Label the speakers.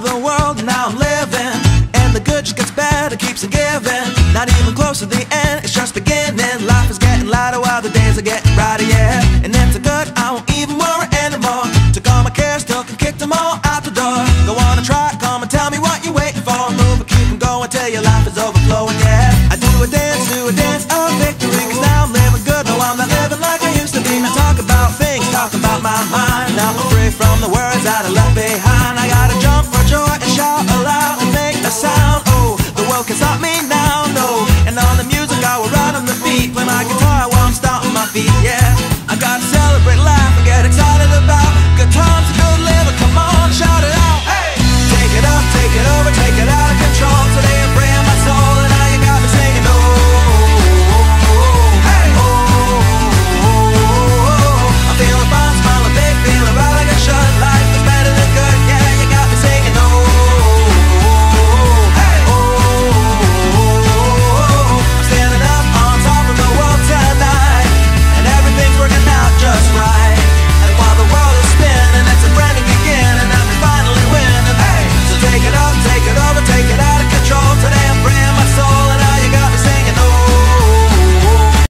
Speaker 1: the world now I'm living. And the good just gets better, keeps on giving. Not even close to the end, it's just beginning. Life is getting lighter while the days are getting brighter, yeah. And it's a good, I won't yeah. I gotta celebrate life and get excited. take it all, take it over, take it out.